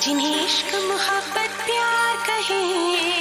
जिन्हें इश्क मोहब्बत प्यार कहे।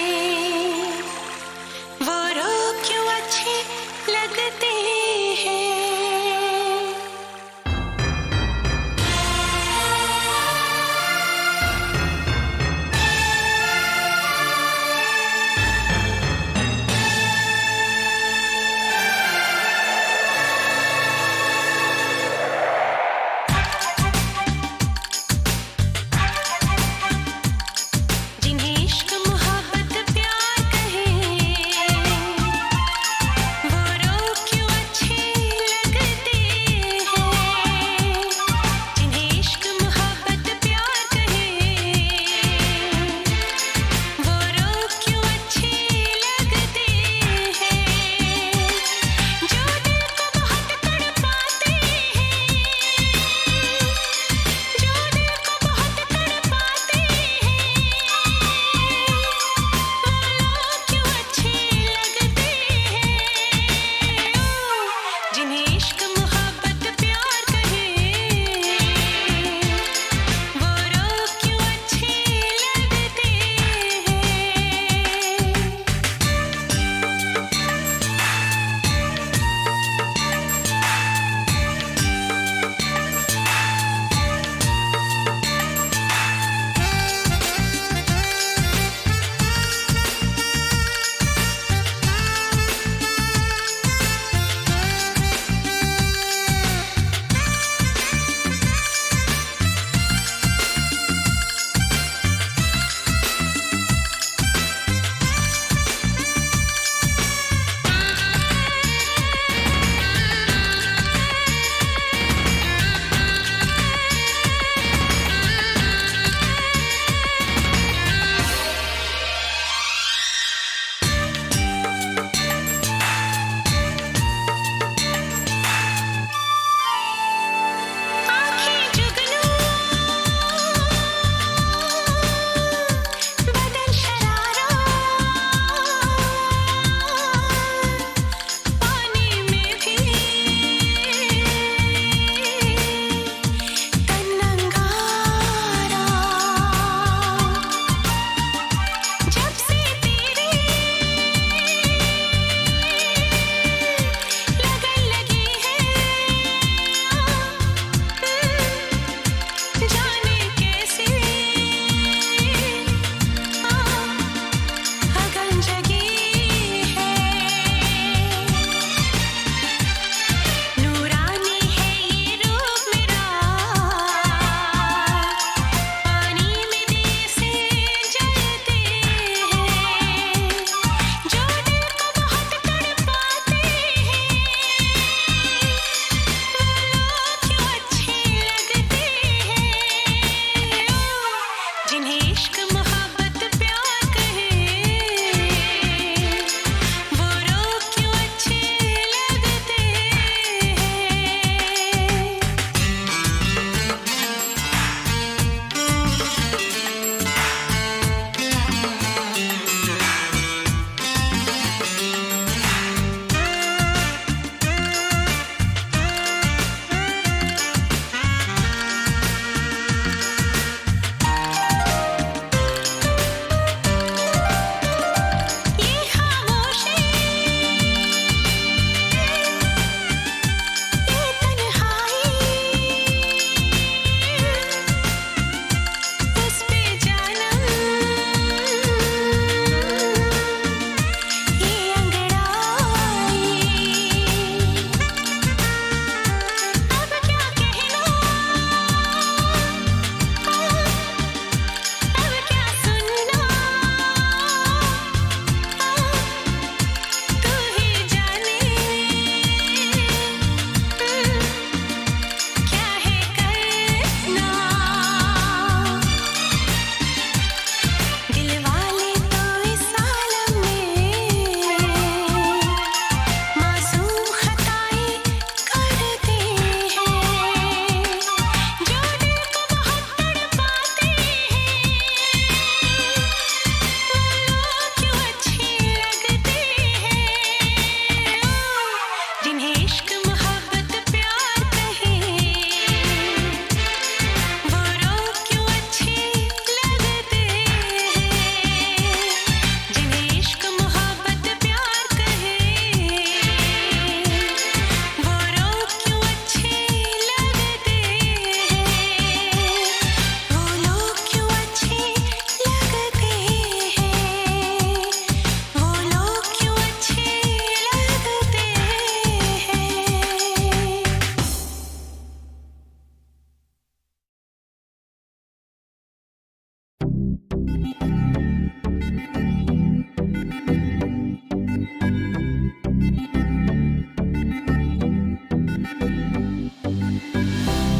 парнишком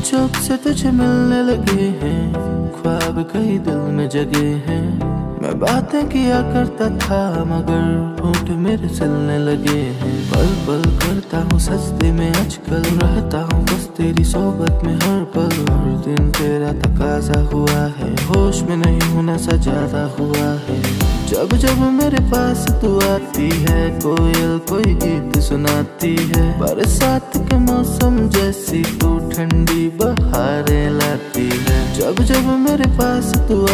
जब से तुझे मिलने लगे हैं। ख्वाब कई दिल में जगे हैं। मैं बातें किया करता था, मगर होठ मेरे चलने लगे हैं। पल पल करता हूँ सस्ते में, आजकल रहता हूँ बस तेरी सोबत में हर पल। हर दिन तेरा तकाजा हुआ है, होश में नहीं होना सा ज़्यादा हुआ है। जब जब मेरे पास तू आती है कोयल कोई गीत सुनाती है। बरसात के मौसम जैसी तू ठंडी बहारें लाती है। जब जब मेरे पास तू